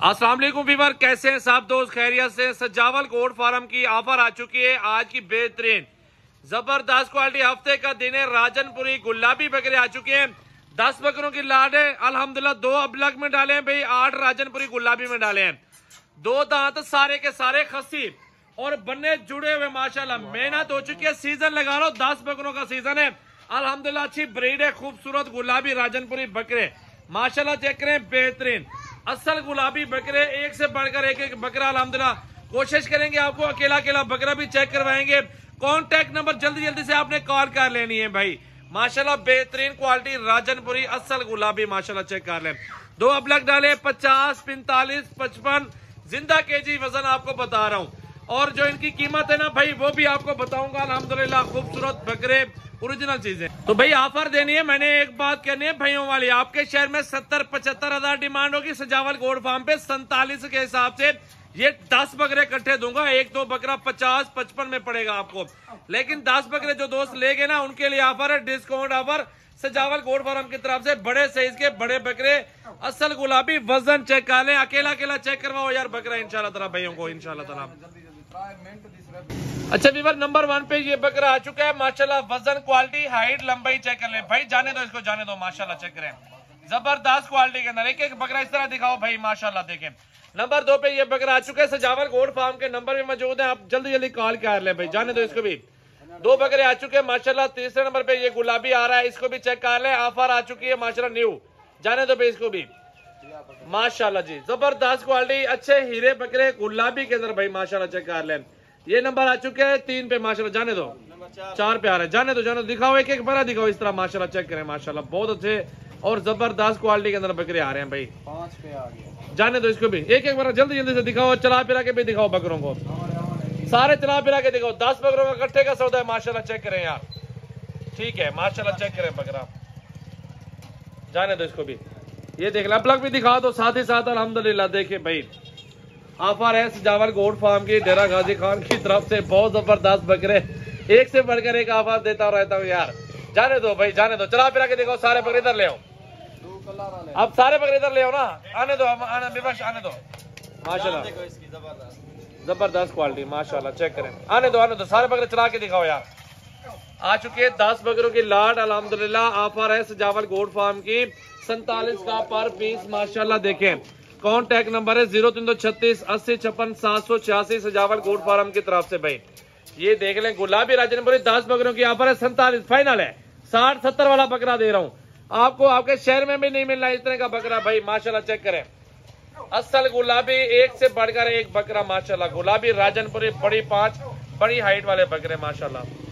السلام علیکم بیور کیسے ہیں؟ صاحب دوست خیریت سے سجاول گوڈ فارم کی آفر آ چکی ہے۔ آج کی بہترین، زبردست کوالٹی ہفتے کا دن ہے۔ راجن پوری گلابی بکرے آ چکے ہیں۔ دس بکروں کی لاڈ ہے۔ الحمدللہ، دو ابلگ میں ڈالے ہیں۔ بھئی آٹھ راجن پوری گلابی میں ڈالے ہیں۔ دو دانت سارے کے سارے خسی اور بننے جڑے ہوئے، ماشاءاللہ، محنت ہو چکی ہے۔ سیزن لگا لو دس بکروں کا سیزن ہے۔ الحمدللہ، اچھی بریڈ ہے، خوبصورت گلابی راجن پوری بکرے۔ ماشاءاللہ چیک کریں بہترین۔ اصل گلابی بکرے ایک سے بڑھ کر ایک ایک بکرا الحمدللہ۔ کوشش کریں گے آپ کو، اکیلا اکیلا بکرا بھی چیک کروائیں گے۔ کانٹیکٹ نمبر جلدی جلدی سے آپ نے کال کر لینی ہے بھائی۔ ماشاءاللہ بہترین کوالٹی راجن پوری اصل گلابی ماشاءاللہ چیک کر لیں۔ دو ابلک ڈالے پچاس، پینتالیس، پچپن۔ زندہ کے جی وزن آپ کو بتا رہا ہوں۔ اور جو ان کی قیمت ہے نا بھائی، وہ بھی آپ کو بتاؤں گا۔ الحمدللہ، خوبصورت بکرے۔ اوریجنل چیزیں۔ تو بھائی آفر دینی ہے، میں نے ایک بات کرنی ہے بھائیوں والی، آپ کے شہر میں ستر پچہتر ہزار ڈیمانڈ ہوگی سجاول گوڈ فارم پہ، سنتالیس کے حساب سے۔ یہ دس بکرے کٹھے دوں گا، ایک دو بکرا پچاس، پچپن میں پڑے گا آپ کو۔ لیکن دس بکرے جو دوست لے گئے نا، ان کے لیے آفر ہے، discount offer. Sajawal goat farm کی طرف سے بڑے سائز کے بڑے بکرے۔ اصل گلابی وزن چیک کر لیں، اکیلا اکیلا چیک کرواؤ یار بکرا، انشاءاللہ تعالی، بھائیوں کو انشاءاللہ تعالی۔ اچھا ویور، نمبر ون پہ یہ بکرا آ چکا ہے۔ ماشاءاللہ، وزن کوالٹی ہائٹ لمبائی چیک کر لیں۔ بھائی، جانے دو اس کو، جانے دو۔ ماشاءاللہ چیک کریں۔ زبردست کوالٹی کے اندر ایک ایک بکرا اس طرح دکھاؤ بھائی، ماشاءاللہ، دیکھیں۔ نمبر دو پہ یہ بکرا آ چکا ہے۔ سجاور گوڈ فارم کے نمبر بھی موجود ہیں۔ آپ جلدی جلدی کال کر لیں بھائی، جانے دو اس کو بھی۔ دو بکرے آ چکے ہیں۔ ماشاءاللہ، تیسرے نمبر پہ یہ گلابی آ رہا ہے۔ اس کو بھی چیک کر لیں۔ آفر آ چکی ہے، ماشاءاللہ نیو جانے دو بھائی اس کو بھی۔ ماشاءاللہ جی زبردست کوالٹی اچھے ہیرے بکرے گلابی کے اندر بھائی ماشاءاللہ چیک کر لیں یہ نمبر آ چکے ہیں تین پہ ماشاءاللہ جانے دو۔ چار۔ پہ آ رہا ہے جانے دو جانے دو۔ دکھاؤ ایک ایک بڑا دکھاؤ اس طرح ماشاءاللہ چیک کریں ماشاءاللہ بہت اچھے اور زبردست کوالٹی کے اندر بکرے آ رہے ہیں بھائی۔ جانے دو اس کو بھی۔ ایک ایک بار جلدی جلدی سے دکھاؤ چلا پھرا کے بھی دکھاؤ بکروں کو۔ سارے چلا پھرا کے دکھاؤ۔ دس بکروں کا کٹھے کا سودا ہے ماشاءاللہ چیک کریں یار۔ ٹھیک ہے ماشاءاللہ چیک کریں بکرا۔ جانے دو اس کو بھی۔ یہ دیکھ لیں پلک بھی دکھا دو ساتھ ہی ساتھ الحمدللہ دیکھیں بھائی۔ آفر ہے سجاول گوڈ فارم کی ڈیرا غازی خان کی طرف سے بہت زبردست بکرے۔ ایک سے بڑھ کر ایک آفر دیتا رہتا ہوں یار۔ جانے دو بھائی جانے دو۔ چلا پھرا کے دیکھو سارے بکرے ادھر لے آؤ۔ اب سارے بکرے ادھر لے آؤ نا۔ آنے دو آنے دو۔ ماشاءاللہ۔ زبردست کوالٹی ماشاءاللہ چیک کریں۔ آنے دو آنے دو سارے بکرے چلا کے دکھاؤ یار۔ آ چکے دس بکروں کی لاڈ الحمدللہ آفر ہے سجاول گوڈ فارم کی۔ سنتالیس کا پر پیس، ماشاءاللہ دیکھیں۔ کانٹیکٹ نمبر ہے زیرو تین سو چھتیس، اسی چھپن، سات سو چھیاسی، سجاول گوڈ فارم کی طرف سے بھائی۔ یہ دیکھ لیں، گلابی راجن پوری دس بکروں کی۔ آفر ہے سنتالیس، فائنل ہے۔ ساٹھ، ستر والا بکرا دے رہا ہوں۔ آپ کو آپ کے شہر میں بھی نہیں مل رہا اس طرح کا بکرا۔ بھائی، ماشاءاللہ چیک کریں۔ اصل گلابی ایک سے بڑھ کر ایک بکرا، ماشاءاللہ۔ گلابی راجن پوری بڑی پانچ، بڑی ہائٹ والے بکرے، ماشاءاللہ۔